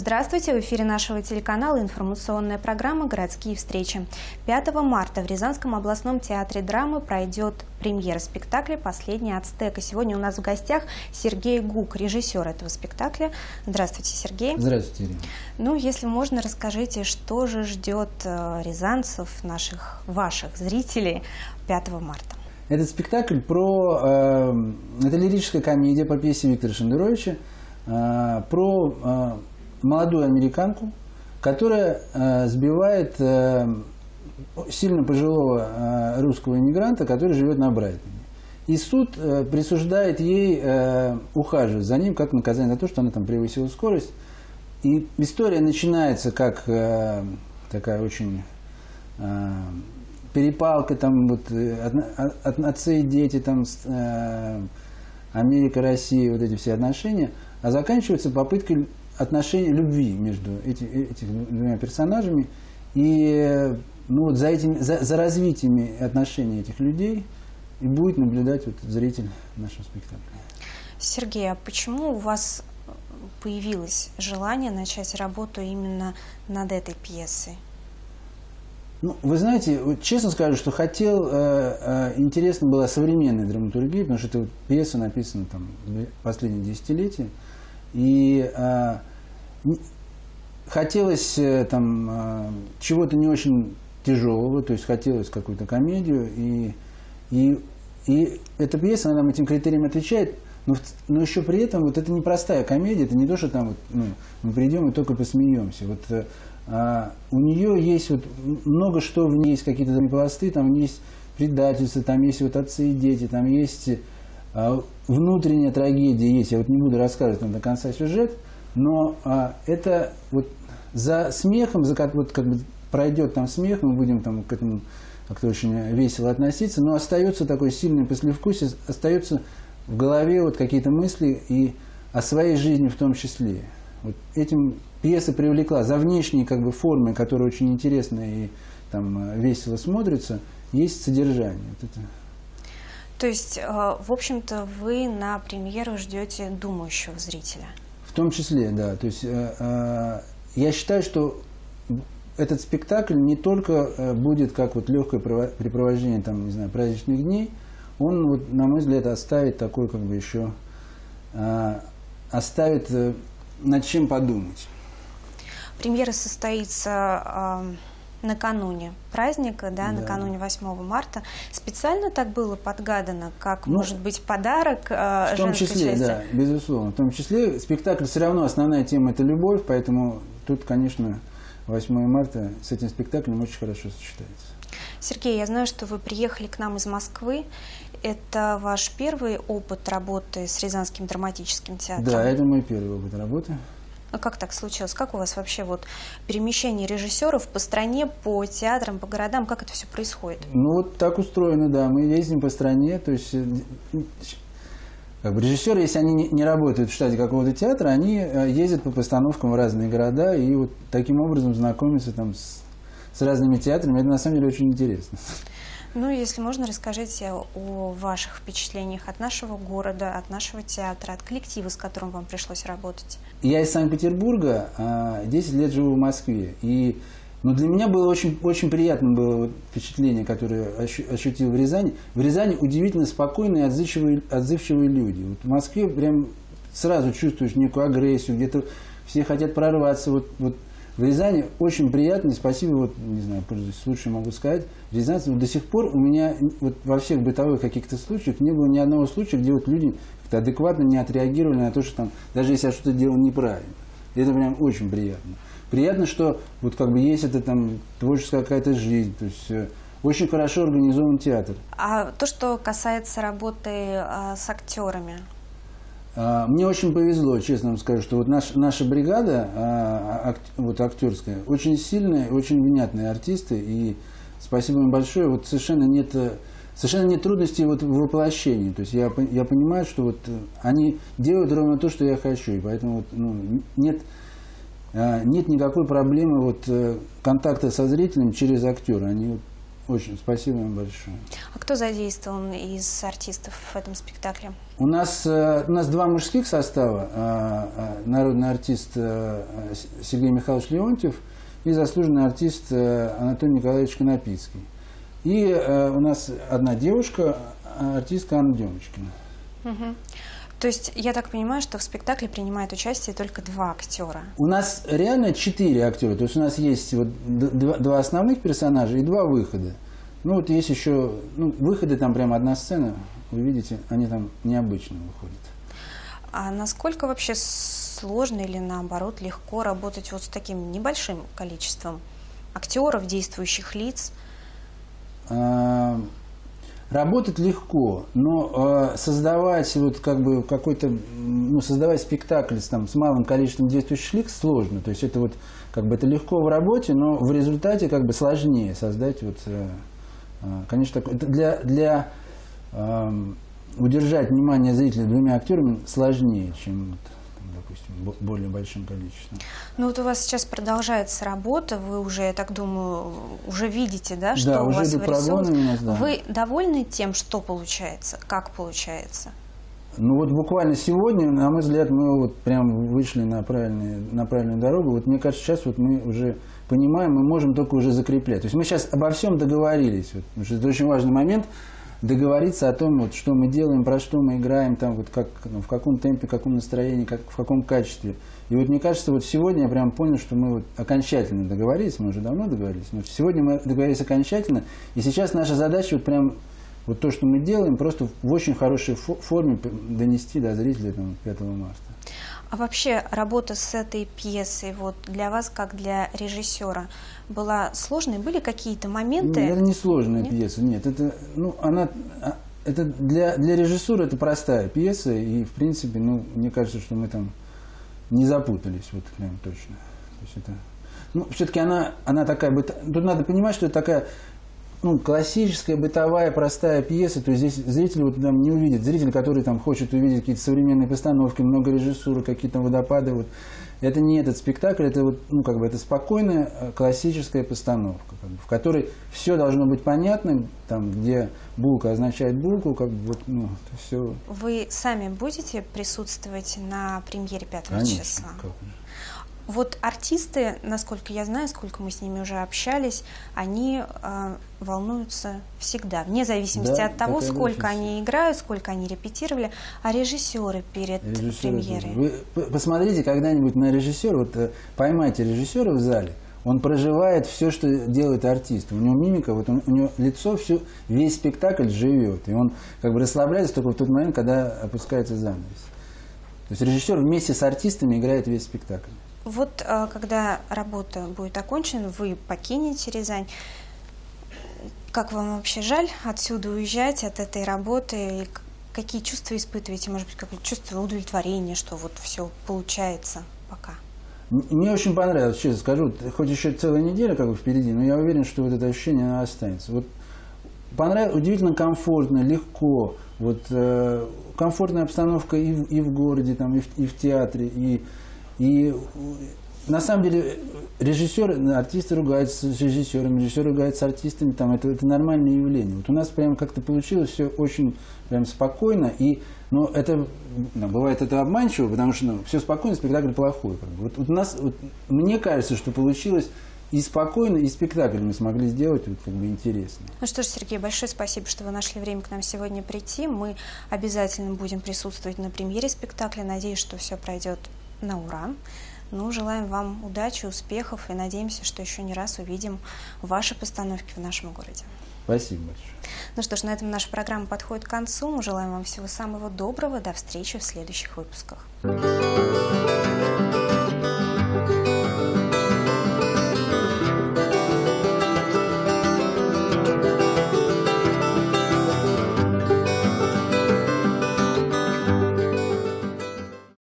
Здравствуйте! В эфире нашего телеканала информационная программа «Городские встречи». 5 марта в Рязанском областном театре драмы пройдет премьера спектакля «Последний ацтек». И сегодня у нас в гостях Сергей Гук, режиссер этого спектакля. Здравствуйте, Сергей. Здравствуйте, Ирина. Ну, если можно, расскажите, что же ждет э, рязанцев, наших, ваших зрителей 5 марта? Этот спектакль про... Э, это лирическая комедия по пьесе Виктора Шендеровича э, про э, молодую американку, которая э, сбивает э, сильно пожилого э, русского иммигранта, который живет на Брайтоне. И суд э, присуждает ей ухаживать за ним как наказание за то, что она там превысила скорость. И история начинается как такая очень перепалка, там вот от, от отцы и дети, там Америка, Россия, вот эти все отношения, а заканчивается попыткой отношения любви между эти, этими двумя персонажами. И ну, вот за, этими, за, за развитиями отношений этих людей и будет наблюдать вот зритель нашего спектакля. Сергей, а почему у вас появилось желание начать работу именно над этой пьесой? Ну, вы знаете, вот честно скажу, что хотел, э, э, интересно была современная драматургия, потому что эта вот пьеса написана там последние десятилетия. И э, хотелось э, там э, чего-то не очень тяжелого, то есть хотелось какую-то комедию, и, и, и эта пьеса, она нам этим критериям отвечает, но, но еще при этом вот это непростая комедия, это не то, что там вот, ну, мы придем и только посмеемся. Вот, э, а, у нее есть вот много что, в ней есть какие-то пласты, там есть предательство, там есть вот отцы и дети, там есть а, внутренняя трагедия есть. Я вот не буду рассказывать там до конца сюжет, но а, это вот за смехом, за вот как бы пройдет там смех, мы будем там к этому как-то очень весело относиться, но остается такой сильный послевкусие, остается в голове вот какие-то мысли и о своей жизни в том числе. Вот этим пьеса привлекла за внешней как бы формой, которая очень интересная и там весело смотрится, есть содержание. Вот это. То есть, э, в общем-то, вы на премьеру ждете думающего зрителя? В том числе, да. То есть э, э, я считаю, что этот спектакль не только э, будет как вот легкое препровождение там, не знаю, праздничных дней, он, вот, на мой взгляд, оставит такой, как бы еще, оставит над чем подумать. Премьера состоится накануне праздника, да, да, накануне 8 марта. Специально так было подгадано, как ну, может быть подарок э, В том числе, части? да, безусловно. В том числе спектакль все равно основная тема это любовь, поэтому тут, конечно, 8 марта с этим спектаклем очень хорошо сочетается. Сергей, я знаю, что вы приехали к нам из Москвы. Это ваш первый опыт работы с Рязанским драматическим театром? Да, это мой первый опыт работы. А как так случилось? Как у вас вообще вот перемещение режиссеров по стране, по театрам, по городам, как это все происходит? Ну вот так устроено, да. Мы ездим по стране, то есть э, как бы режиссеры, если они не работают в штате какого-то театра, они э, ездят по постановкам в разные города и вот таким образом знакомятся там с, с разными театрами. Это на самом деле очень интересно. Ну, если можно, расскажите о ваших впечатлениях от нашего города, от нашего театра, от коллектива, с которым вам пришлось работать. Я из Санкт-Петербурга, 10 а, лет живу в Москве. И но для меня было очень, очень приятно было впечатление, которое ощутил в Рязани. В Рязани удивительно спокойные, отзывчивые, отзывчивые люди. Вот в Москве прям сразу чувствуешь некую агрессию, где-то все хотят прорваться. Вот, вот в Рязани очень приятно, спасибо, вот, не знаю, пользуясь случаем могу сказать, Рязань вот до сих пор у меня вот во всех бытовых каких-то случаях не было ни одного случая, где вот люди как-то адекватно не отреагировали на то, что там, даже если я что-то делал неправильно. Это прям очень приятно. Приятно, что вот как бы есть это там творческая какая-то жизнь, то есть э, очень хорошо организован театр. А то, что касается работы а, с актерами? А, мне очень повезло, честно вам скажу, что вот наш, наша бригада, а, вот актерская, очень сильные, очень внятные артисты, и спасибо им большое. Вот совершенно нет, совершенно нет трудностей вот в воплощении. То есть я, я понимаю, что вот они делают ровно то, что я хочу, и поэтому вот, ну, нет а, нет никакой проблемы вот, э, контакта со зрителем через актера. Они вот Очень спасибо вам большое. А кто задействован из артистов в этом спектакле? У нас, э, у нас два мужских состава. Э, э, народный артист Сергей Михайлович Леонтьев и заслуженный артист Анатолий Николаевич Конопицкий. И у нас одна девушка, артистка Анна Демочкина. Угу. То есть я так понимаю, что в спектакле принимают участие только два актера. У нас реально четыре актера. То есть у нас есть вот два, два основных персонажа и два выхода. Ну вот есть еще ну, выходы, там прямо одна сцена. Вы видите, они там необычно выходят. А насколько вообще сложно или наоборот легко работать вот с таким небольшим количеством актеров, действующих лиц? А, Работать легко, но э, создавать вот как бы какой-то, ну, создавать спектакль с, там, с малым количеством действующих лиц сложно. То есть это вот как бы это легко в работе, но в результате как бы сложнее создать вот, э, э, конечно, для, для э, удержать внимание зрителя двумя актерами сложнее, чем вот, допустим, более большим количеством. Ну вот у вас сейчас продолжается работа, вы уже, я так думаю, уже видите, да, что да, у уже вас вырисовывается. У нас, да. Вы довольны тем, что получается, как получается? Ну вот буквально сегодня, на мой взгляд, мы вот прям вышли на, правильную на правильную дорогу. Вот мне кажется, сейчас вот мы уже понимаем, мы можем только уже закреплять. То есть мы сейчас обо всем договорились. Вот, это очень важный момент договориться о том, вот, что мы делаем, про что мы играем, там, вот, как, ну, в каком темпе, в каком настроении, как, в каком качестве. И вот мне кажется, вот сегодня я прям понял, что мы вот окончательно договорились, мы уже давно договорились, но сегодня мы договорились окончательно, и сейчас наша задача вот прям вот то, что мы делаем, просто в очень хорошей форме донести до зрителей там, 5 марта. А вообще работа с этой пьесой вот для вас, как для режиссера, была сложной? Были какие-то моменты? Нет, это не сложная нет? пьеса, нет. Это, ну, она, а, это для, для режиссуры это простая пьеса, и в принципе, ну, мне кажется, что мы там не запутались, вот прям точно. То есть это, ну, все-таки она, она такая, тут надо понимать, что это такая ну, классическая, бытовая, простая пьеса, то есть здесь зритель вот, там, не увидит. Зритель, который там хочет увидеть какие-то современные постановки, много режиссуры, какие-то водопады, вот, это не этот спектакль, это вот, ну, как бы, это спокойная э, классическая постановка, как бы, в которой все должно быть понятно, там, где булка означает булку, как бы, вот, ну, все. Вы сами будете присутствовать на премьере 5 числа? Как вот артисты, насколько я знаю, сколько мы с ними уже общались, они э, волнуются всегда, вне зависимости да, от того, сколько они играют, сколько они репетировали, а режиссеры перед режиссеры премьерой. Вы посмотрите когда-нибудь на режиссера, вот э, поймайте режиссера в зале, он проживает все, что делает артист. У него мимика, вот он, у него лицо, все, весь спектакль живет. И он как бы расслабляется только в тот момент, когда опускается занавес. То есть режиссер вместе с артистами играет весь спектакль. Вот э, когда работа будет окончена, вы покинете Рязань. Как вам вообще жаль отсюда уезжать от этой работы? Какие чувства испытываете? Может быть, какое-то чувство удовлетворения, что вот все получается пока? Мне очень понравилось, честно скажу, хоть еще целая неделя как бы впереди, но я уверен, что вот это ощущение останется. Вот понравилось, удивительно комфортно, легко, вот э, комфортная обстановка и в, и в городе, там, и в, и в театре, и и на самом деле режиссер, артисты ругаются с режиссерами, режиссер ругается с артистами, там, это, это нормальное явление. Вот у нас прям как-то получилось все очень прям спокойно, и, но это, ну, бывает это обманчиво, потому что ну, все спокойно, спектакль плохой. Как бы. вот, вот у нас, вот, мне кажется, что получилось и спокойно, и спектакль мы смогли сделать вот, как бы интересно. Ну что ж, Сергей, большое спасибо, что вы нашли время к нам сегодня прийти. Мы обязательно будем присутствовать на премьере спектакля. Надеюсь, что все пройдет на ура. Ну, желаем вам удачи, успехов и надеемся, что еще не раз увидим ваши постановки в нашем городе. Спасибо большое. Ну что ж, на этом наша программа подходит к концу. Мы желаем вам всего самого доброго. До встречи в следующих выпусках.